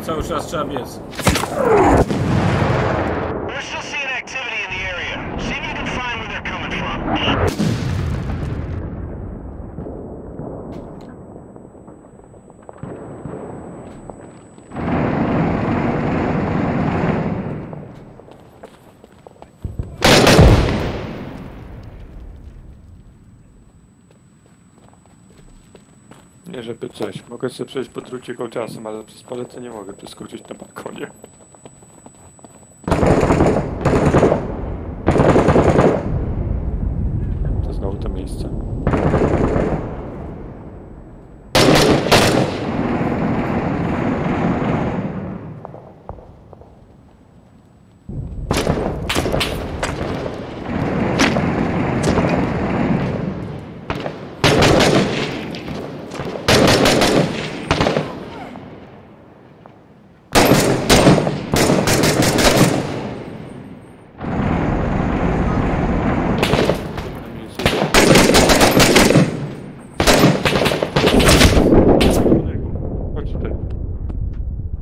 cały czas trzeba biec. We're still seeing activity in the area. See if you can find where they're coming from. Nie żeby coś. Mogę sobie przejść po drucie czasem, ale przez paletę nie mogę przeskoczyć na balkonie.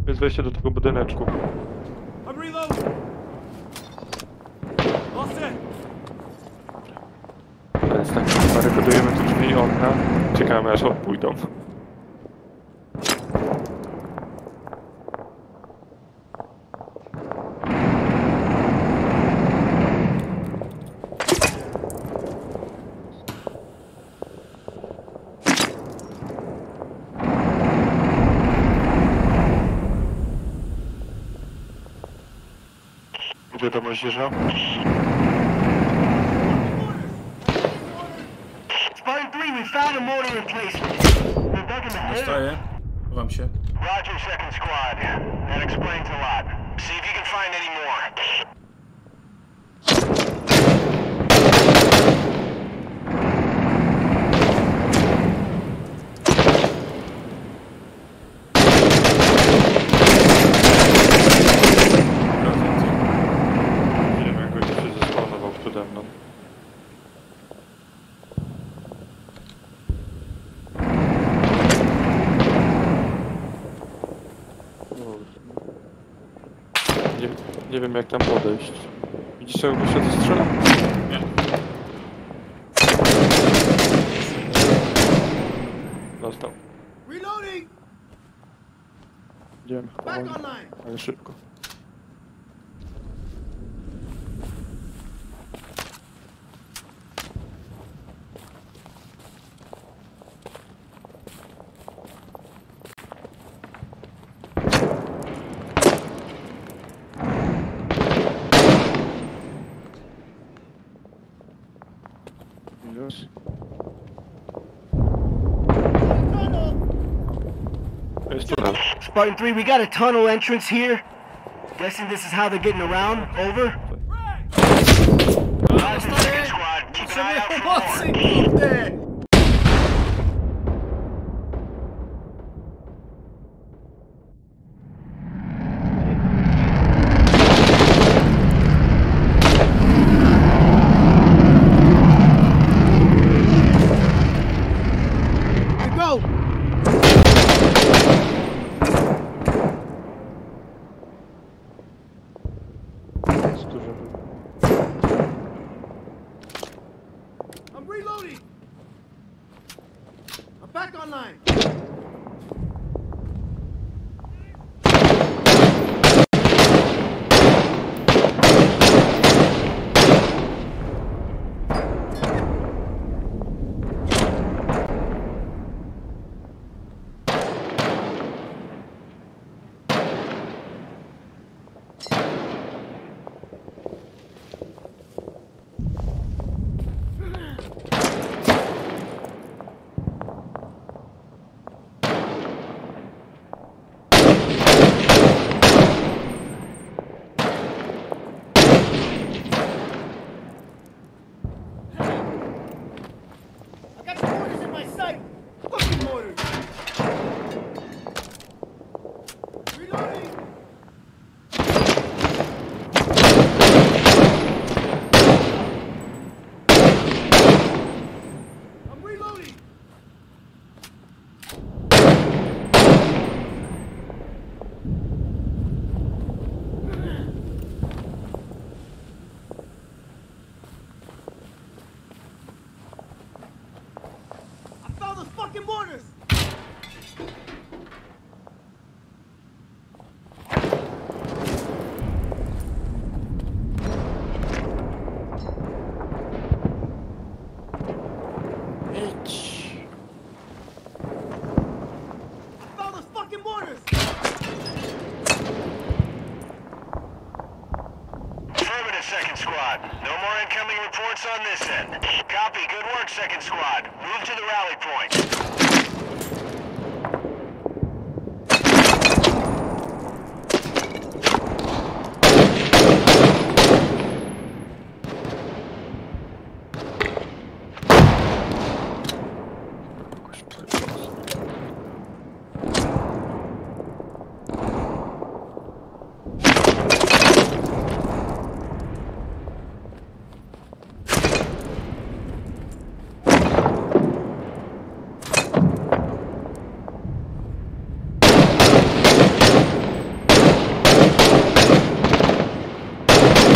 Jest wejście do tego budyneczku. Więc tak, barykadujemy te drzwi i okna. Czekamy aż odpójdą. Hill. Stoję. Chowam się. Roger, second squad. That explains a lot. See if you can find any more. Wiem, jak tam podejść. Widzisz, czego go się strzela? Nie. Dostał. Reloading. Idziemy. Back powoli, online. Ale szybko. Spartan 3, we got a tunnel entrance here. Guessing this is how they're getting around. Over. Roger, second back online. On this end. Copy. Good work, second squad. Move to the rally point.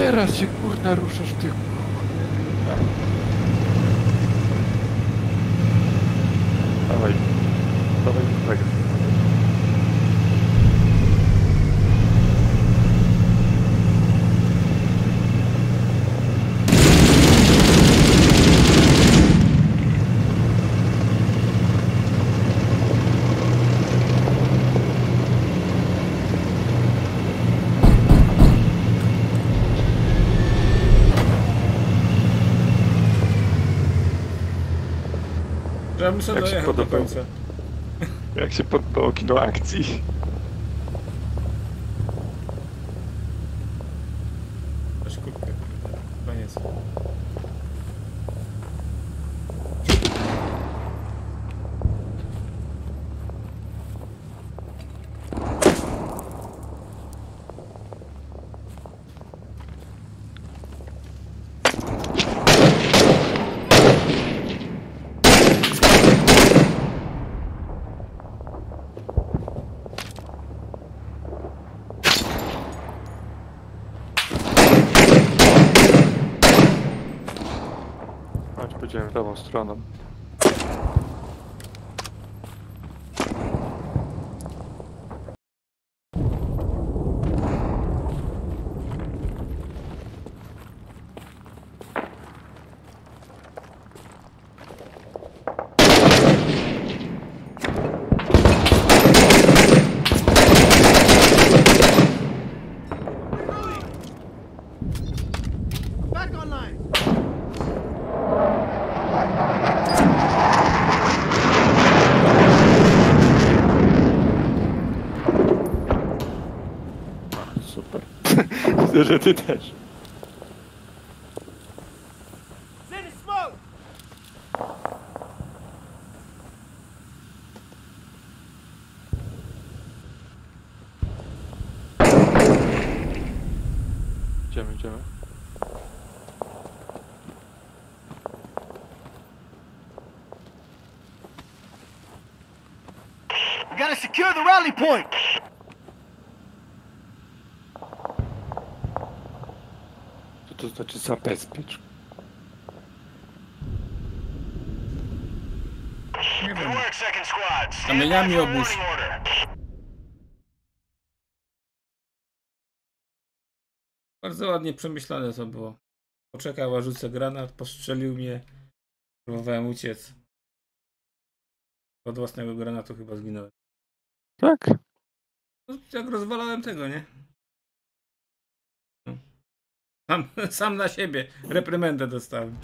Teraz się kurna ruszasz ty. Dawaj. Dawaj tego. Sobie Jak się dojechał do końca. Jak się podobało kino akcji? Aż kubkę. Koniec. Lewą stroną. Online! Że ty też. Idziemy, idziemy. We gotta secure the rally point. To znaczy zabezpiecz? Nie wiem. Kamieniami obóz. Bardzo ładnie przemyślane to było. Poczekał, a rzucę granat, postrzelił mnie. Próbowałem uciec. Od własnego granatu chyba zginąłem. Tak. No, jak rozwalałem tego, nie? Sam, sam na siebie reprymendę dostałem.